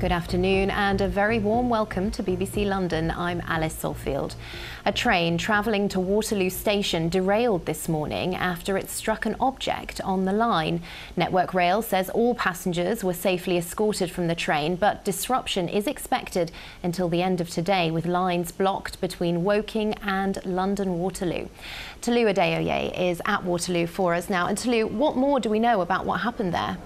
Good afternoon and a very warm welcome to BBC London. I'm Alice Salfield. A train travelling to Waterloo Station derailed this morning after it struck an object on the line. Network Rail says all passengers were safely escorted from the train, but disruption is expected until the end of today, with lines blocked between Woking and London Waterloo. Tolu Adeoye is at Waterloo for us now. And Tolu, what more do we know about what happened there?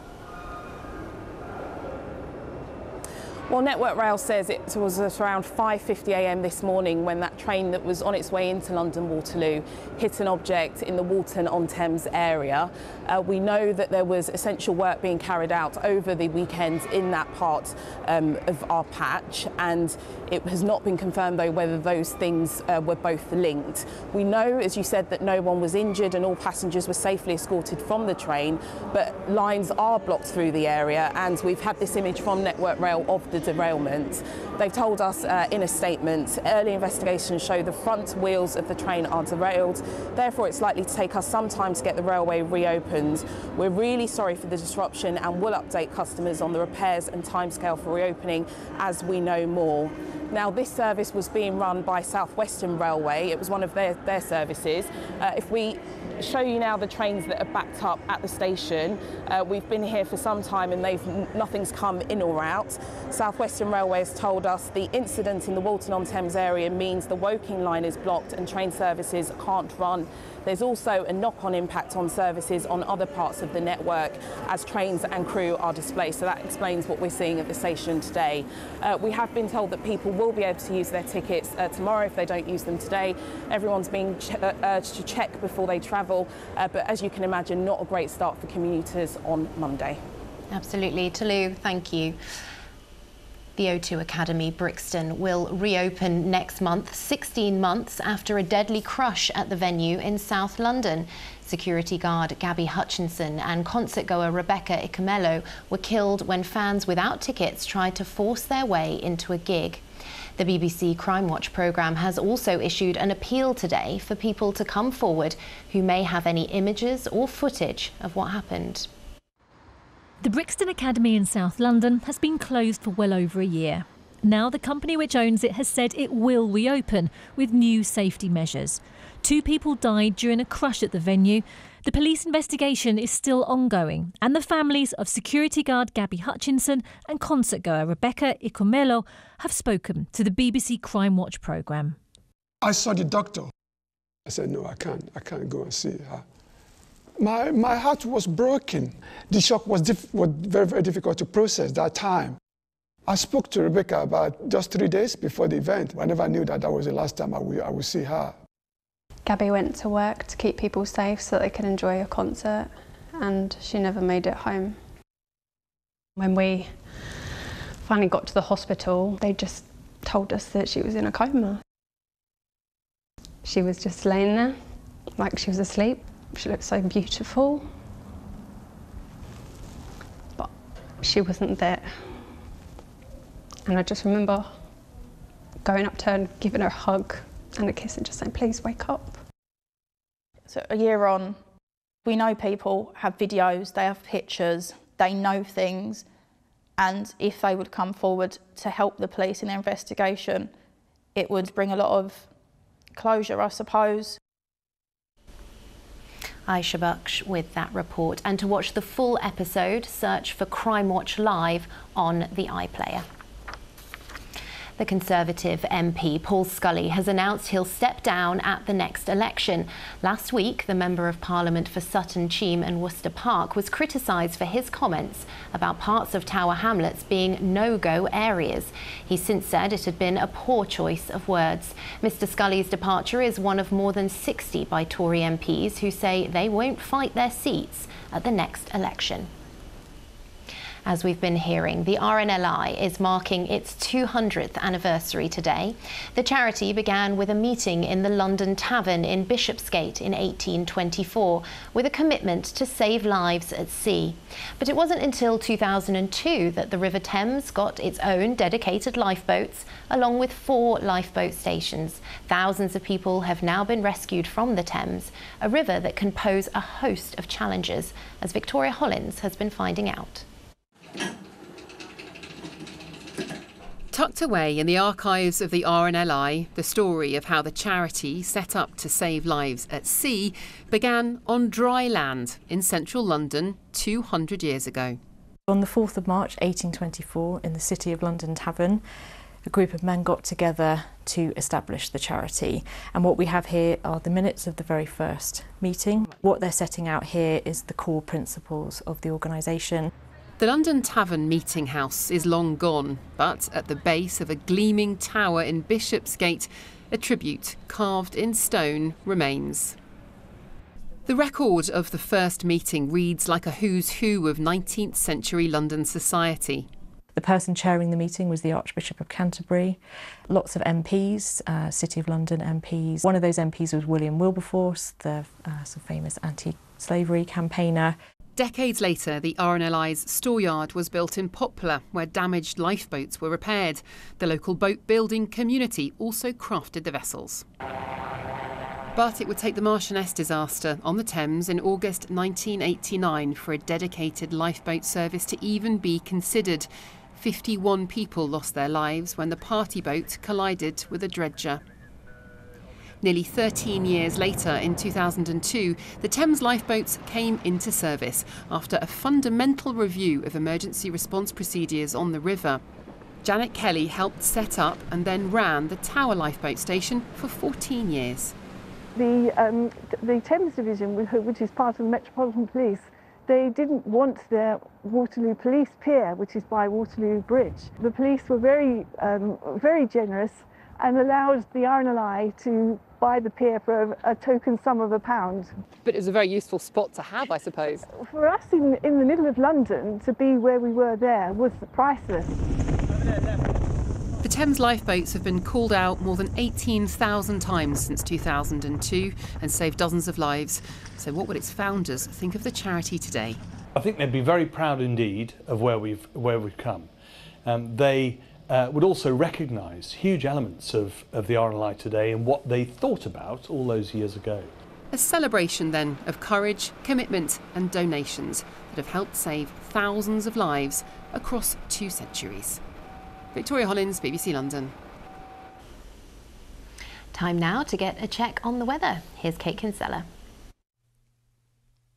Well, Network Rail says it was at around 5.50am this morning when that train that was on its way into London Waterloo hit an object in the Walton-on-Thames area. Uh, we know that there was essential work being carried out over the weekend in that part um, of our patch and it has not been confirmed though whether those things uh, were both linked. We know, as you said, that no one was injured and all passengers were safely escorted from the train, but lines are blocked through the area and we've had this image from Network Rail of the derailment. They've told us uh, in a statement, early investigations show the front wheels of the train are derailed. Therefore, it's likely to take us some time to get the railway reopened. We're really sorry for the disruption and will update customers on the repairs and timescale for reopening as we know more. Now, this service was being run by South Western Railway. It was one of their, their services. Uh, if we show you now the trains that are backed up at the station. Uh, we've been here for some time and they've nothing's come in or out. South Western Railway has told us the incident in the Walton-on-Thames area means the Woking line is blocked and train services can't run. There's also a knock-on impact on services on other parts of the network as trains and crew are displaced. So that explains what we're seeing at the station today. Uh, we have been told that people will be able to use their tickets uh, tomorrow if they don't use them today. Everyone's being uh, urged to check before they travel, uh, but as you can imagine, not a great start for commuters on Monday. Absolutely. Tolu, thank you. The O2 Academy Brixton will reopen next month, 16 months after a deadly crush at the venue in South London. Security guard Gabby Hutchinson and concert goer Rebecca Ikumelo were killed when fans without tickets tried to force their way into a gig. The BBC Crime Watch programme has also issued an appeal today for people to come forward who may have any images or footage of what happened. The Brixton Academy in South London has been closed for well over a year. Now, the company which owns it has said it will reopen with new safety measures. Two people died during a crush at the venue. The police investigation is still ongoing, and the families of security guard Gabby Hutchinson and concert goer Rebecca Ikumelo have spoken to the BBC Crime Watch programme. I saw the doctor. I said, No, I can't. I can't go and see her my, my heart was broken. The shock was, was very, very difficult to process that time. I spoke to Rebecca about just three days before the event. I never knew that that was the last time I would, I would see her. Gabby went to work to keep people safe so that they could enjoy a concert, and she never made it home. When we finally got to the hospital, they just told us that she was in a coma. She was just laying there, like she was asleep. She looked so beautiful. But she wasn't there. And I just remember going up to her and giving her a hug and a kiss and just saying, please wake up. So a year on, we know people have videos, they have pictures, they know things. And if they would come forward to help the police in their investigation, it would bring a lot of closure, I suppose. Aisha Baksh with that report. And to watch the full episode, search for Crime Watch Live on the iPlayer. The Conservative MP Paul Scully has announced he'll step down at the next election. Last week, the Member of Parliament for Sutton, Cheam and Worcester Park was criticised for his comments about parts of Tower Hamlets being no-go areas. He since said it had been a poor choice of words. Mr Scully's departure is one of more than 60 by Tory MPs who say they won't fight their seats at the next election as we've been hearing. The RNLI is marking its 200th anniversary today. The charity began with a meeting in the London Tavern in Bishopsgate in 1824 with a commitment to save lives at sea. But it wasn't until 2002 that the River Thames got its own dedicated lifeboats along with four lifeboat stations. Thousands of people have now been rescued from the Thames, a river that can pose a host of challenges, as Victoria Hollins has been finding out. Tucked away in the archives of the RNLI, the story of how the charity set up to save lives at sea began on dry land in central London 200 years ago. On the 4th of March 1824, in the City of London Tavern, a group of men got together to establish the charity. And what we have here are the minutes of the very first meeting. What they're setting out here is the core principles of the organisation. The London Tavern Meeting House is long gone, but at the base of a gleaming tower in Bishopsgate, a tribute carved in stone remains. The record of the first meeting reads like a who's who of 19th century London society. The person chairing the meeting was the Archbishop of Canterbury. Lots of MPs, uh, City of London MPs. One of those MPs was William Wilberforce, the uh, famous anti-slavery campaigner. Decades later, the RNLI's storeyard was built in Poplar, where damaged lifeboats were repaired. The local boat building community also crafted the vessels. But it would take the Marchioness disaster on the Thames in August 1989 for a dedicated lifeboat service to even be considered. 51 people lost their lives when the party boat collided with a dredger. Nearly 13 years later, in 2002, the Thames lifeboats came into service after a fundamental review of emergency response procedures on the river. Janet Kelly helped set up and then ran the Tower Lifeboat Station for 14 years. The, um, the Thames Division, which is part of the Metropolitan Police, they didn't want their Waterloo Police Pier, which is by Waterloo Bridge. The police were very, um, very generous and allowed the RNLI to buy the pier for a, a, token sum of a pound. But it was a very useful spot to have, I suppose. For us in, in the middle of London, to be where we were there was priceless. The Thames lifeboats have been called out more than 18,000 times since 2002 and saved dozens of lives. So, what would its founders think of the charity today? I think they'd be very proud indeed of where we've, where we've come. Um, they uh, would also recognise huge elements of, of the RNLI today and what they thought about all those years ago. A celebration then of courage, commitment, and donations that have helped save thousands of lives across two centuries. Victoria Hollins, BBC London. Time now to get a check on the weather. Here's Kate Kinsella.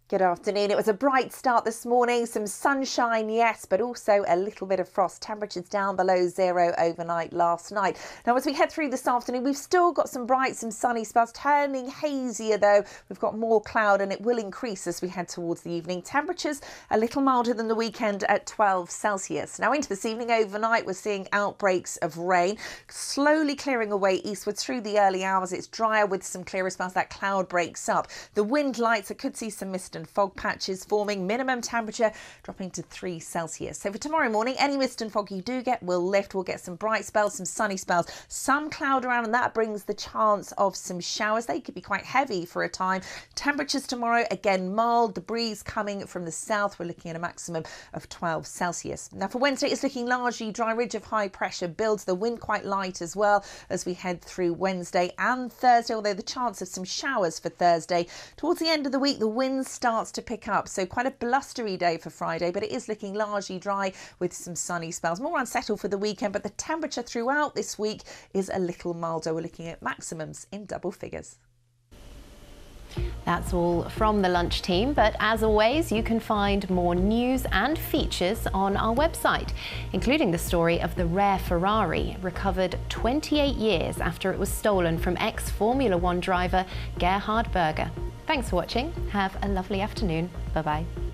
Good afternoon. It was a bright start this morning. Some sunshine, yes, but also a little bit of frost. Temperatures down below zero overnight last night. Now, as we head through this afternoon, we've still got some bright, some sunny spells. Turning hazier though. We've got more cloud and it will increase as we head towards the evening. Temperatures a little milder than the weekend at 12 Celsius. Now, into this evening overnight, we're seeing outbreaks of rain slowly clearing away eastwards through the early hours. It's drier with some clearer spells. That cloud breaks up. The wind lights, I could see some mist and fog patches forming. Minimum temperature dropping to 3 Celsius. So for tomorrow morning, any mist and fog you do get will lift. We'll get some bright spells, some sunny spells, some cloud around, and that brings the chance of some showers. They could be quite heavy for a time. Temperatures tomorrow, again, mild. The breeze coming from the south. We're looking at a maximum of 12 Celsius. Now for Wednesday, it's looking largely dry. Ridge of high pressure builds. The wind quite light as well as we head through Wednesday and Thursday, although the chance of some showers for Thursday. Towards the end of the week, the wind starts to pick up. So quite a blustery day for Friday, but it is looking largely dry with some sunny spells. More unsettled for the weekend, but the temperature throughout this week is a little milder. We're looking at maximums in double figures. That's all from the lunch team, but as always, you can find more news and features on our website, including the story of the rare Ferrari recovered 28 years after it was stolen from ex Formula One driver Gerhard Berger. Thanks for watching. Have a lovely afternoon. Bye bye.